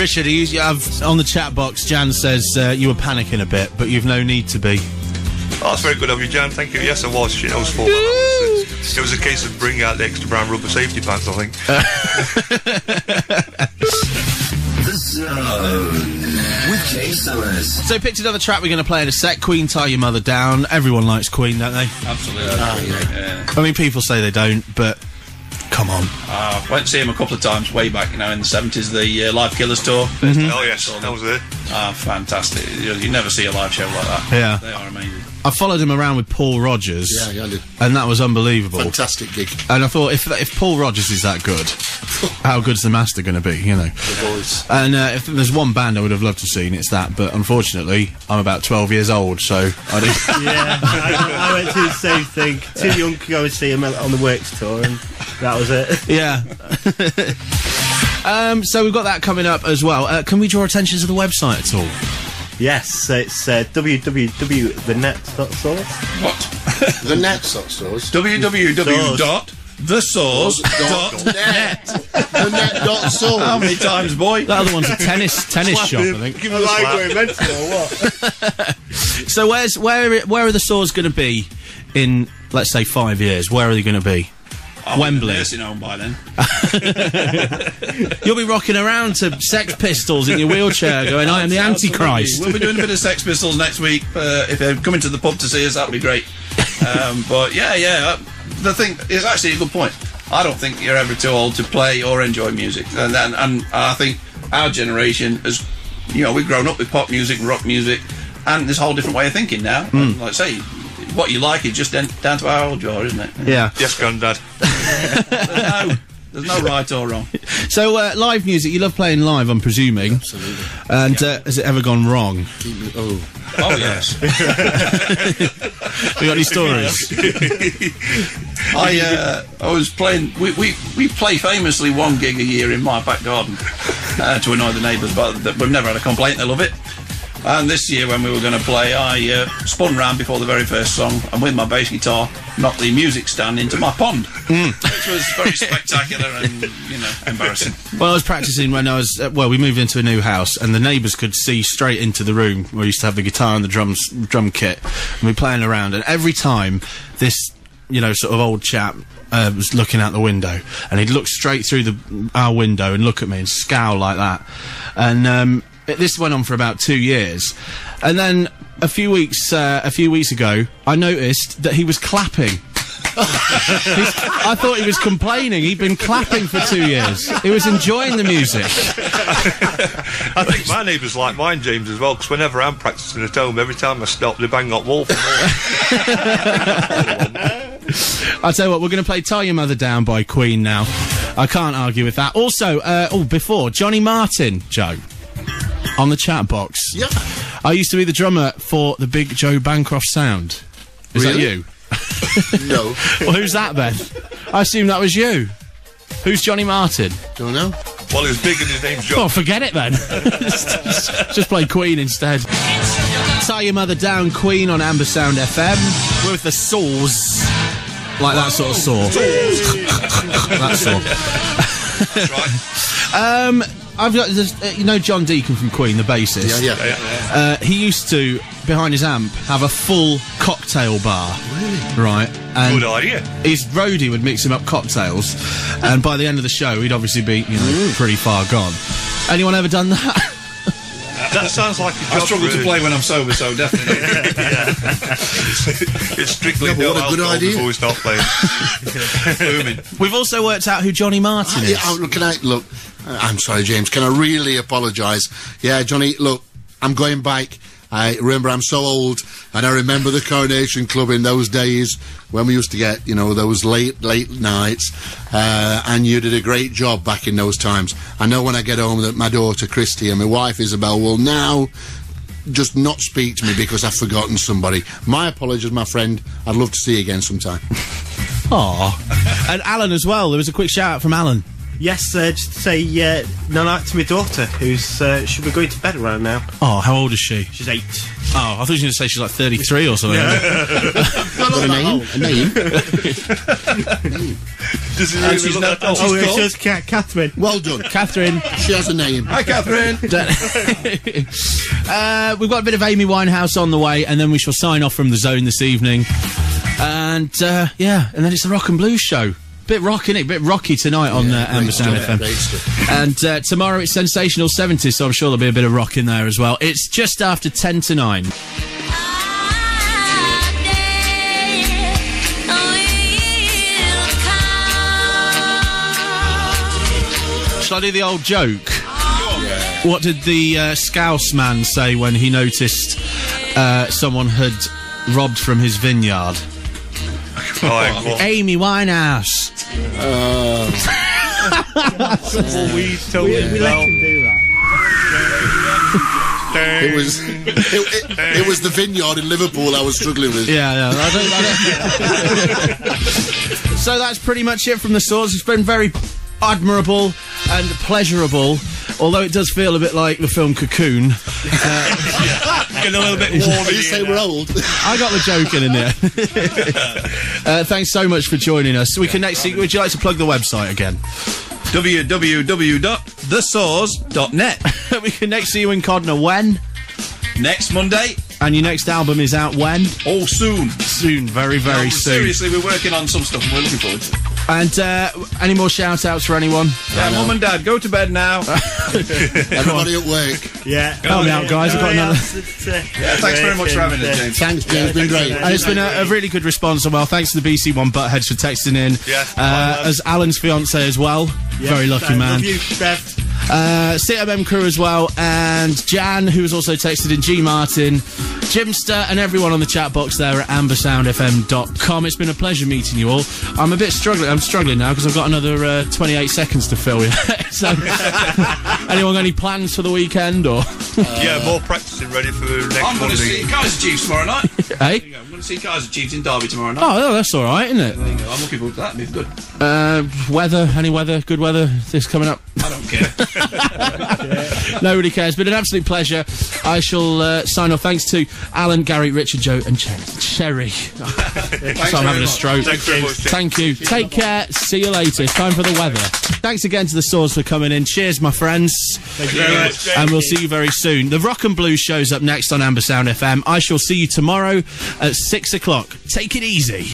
Richard, you, you have, on the chat box, Jan says uh, you were panicking a bit, but you've no need to be. Oh, that's very good of you, Jan. Thank you. Yes, I was. She knows for. It was a case of bringing out the extra brown rubber safety pants, I think. The Zone with Jay Summers. So, picked another track we're going to play in a sec. Queen, Tie Your Mother Down. Everyone likes Queen, don't they? Absolutely. yeah. I mean, people say they don't, but come on. Uh, went to see him a couple of times way back, you know, in the 70s, the uh, Live Killers tour. Oh, yes, I was there. Ah, fantastic. You, you never see a live show like that. Yeah. They are amazing. I followed him around with Paul Rodgers. Yeah, yeah, I did. And that was unbelievable. Fantastic gig. And I thought, if if Paul Rodgers is that good, how good's the master going to be? You know. The boys. And uh, if there's one band I would have loved to have seen, it's that. But unfortunately, I'm about 12 years old, so I didn't. Yeah, I, I went to the same thing. Too young to go and see him on the Works tour, and that was it. yeah. um, so we've got that coming up as well. Uh, can we draw attention to the website at all? Yes, it's uh, www.thenet.source. What? The net sort stores. www.thesource.net. The net dot How many times, boy? That other one's a tennis tennis shop, I think. Give us a slap. mental or what? So where's where where are the Saws going to be in let's say five years? Where are they going to be? I'll be Wembley. nursing home by then. You'll be rocking around to Sex Pistols in your wheelchair, going, "I am the Antichrist." We'll be doing a bit of Sex Pistols next week. Uh, if they're coming to the pub to see us, that'd be great. Um, but yeah, yeah. uh, The thing is actually a good point. I don't think you're ever too old to play or enjoy music, and and, and I think our generation has, you know, we've grown up with pop music, rock music, and this whole different way of thinking now. And like I say, what you like is just down, down to how old you are, isn't it? Yeah. Yes, Grandad. no, there's no right or wrong. So uh, live music, you love playing live, I'm presuming. Absolutely. And uh, has it ever gone wrong? Oh. Oh yes. We got any stories? I uh, I was playing. We, we we play famously one gig a year in my back garden uh, to annoy the neighbours, but we've never had a complaint. They love it. And this year, when we were going to play, I uh, spun round before the very first song, and with my bass guitar, knocked the music stand into my pond, which was very spectacular and you know embarrassing. Well, I was practicing when I was uh, well. We moved into a new house, and the neighbours could see straight into the room where we used to have the guitar and the drums, drum kit, and we were playing around. And every time this, you know, sort of old chap uh, was looking out the window, and he'd look straight through the our window and look at me and scowl like that. And um, this went on for about two years, and then a few weeks, uh, a few weeks ago, I noticed that he was clapping. I thought he was complaining. He'd been clapping for two years. He was enjoying the music. I think my neighbours like mine, James, as well, because whenever I'm practicing at home, every time I stop, they bang up wall for. I'll tell you what, we're going to play Tie Your Mother Down by Queen now. I can't argue with that. Also, uh, oh, before, Johnny Martin, Joe, on the chat box. Yeah. I used to be the drummer for the big Joe Bancroft sound. Is Really? that you? No. Well, who's that then? I assume that was you. Who's Johnny Martin? Don't know. well, he's big and his name's John. Oh, forget it then. just, just play Queen instead. Tie Your Mother Down, Queen on Amber Sound FM with the saws. Like that sort of saw. that saw. That's right. Um, I've got, there's, uh, you know John Deacon from Queen, the bassist. Yeah, yeah. Uh, he used to, behind his amp, have a full cocktail bar. Really? Right. And Good idea. his roadie would mix him up cocktails, and by the end of the show, he'd obviously be, you know, pretty far gone. Anyone ever done that? That sounds like a I job struggle to play when I'm sober, so definitely. it's strictly Yeah, no what a good idea. before we start playing. We've also worked out who Johnny Martin ah, is. Yeah, oh, look, can I look? I'm sorry, James. Can I really apologise? Yeah, Johnny. Look, I'm going back. I remember I'm so old, and I remember the Coronation Club in those days when we used to get, you know, those late, late nights. Uh, and you did a great job back in those times. I know when I get home that my daughter Christy and my wife Isabel will now just not speak to me because I've forgotten somebody. My apologies, my friend. I'd love to see you again sometime. Aw. and Alan as well. There was a quick shout out from Alan. Yes, uh, just to say uh, no night to my daughter, who's uh, should be going to bed around now. Oh, how old is she? She's eight. Oh, I thought you were going to say she's like 33 or something. Got a name? A name? Does it really she's look not- like that? Oh, She's it's called- just Ca- Catherine. Well done. Catherine. She has a name. Hi, Catherine. uh, we've got a bit of Amy Winehouse on the way, and then we shall sign off from the zone this evening. And uh, yeah, and then it's the rock and blues show. Bit rocking it, bit rocky tonight on uh, Amber Sound FM. And uh, tomorrow it's Sensational 70, so I'm sure there'll be a bit of rock in there as well. It's just after 10 to 9. Shall I do the old joke? What did the uh, Scouse man say when he noticed uh, someone had robbed from his vineyard? Well, Amy Winehouse. We, we let him do that. It was it, it, it was the vineyard in Liverpool I was struggling with. Yeah, yeah. I don't, I don't. so that's pretty much it from the source. It's been very admirable and pleasurable, although it does feel a bit like the film Cocoon. getting a little bit warm you say we're old? I got the joke in, in there. uh, thanks so much for joining us. We can next. see. Would you like to plug the website again? www.thesource.net. we can next see you in Codnor when, Next Monday. and your next album is out when? Oh, soon. Soon, very, very No, soon. Seriously, we're working on some stuff and we're looking forward to it. And uh, any more shout outs for anyone? Yeah, mum and dad, go to bed now. Everybody at work. Yeah. Help me out, guys, I've got another- Yeah, thanks very much for having us, James. Thanks, James. Been great. And it's been a, a really good response as well. Thanks to the BC1 Buttheads for texting in. Yeah. Uh, as Alan's fiance as well. Very lucky man. Love you, Bev. Uh, CMM crew as well. And Jan, who was also texted in, G Martin, Jimster, and everyone on the chat box there at ambersoundfm.com. It's been a pleasure meeting you all. I'm a bit struggling. I'm struggling now because I've got another uh, 28 seconds to fill. Yeah. so, anyone got any plans for the weekend or? yeah, more practicing ready for next I'm going to see. Kaiser Chiefs tomorrow night. hey? You. I'm going to see Kaiser Chiefs in Derby tomorrow night. Oh, that's all right, isn't it? There you go. I'm looking forward to that. It'll be good. Uh, weather, any weather, good weather this coming up? I don't care. Nobody cares. Been an absolute pleasure. I shall uh, sign off. Thanks to Alan, Gary, Richard, Joe, and Cher- Sherry. so I'm having a stroke. Thanks very much, Thank you. Take care. See you later. It's time for the weather. Thanks again to the Saws for coming in. Cheers, my friends. Thank you very much. And we'll see you very soon. The Rock and Blues show's up next on Amber Sound FM. I shall see you tomorrow at six o'clock. Take it easy.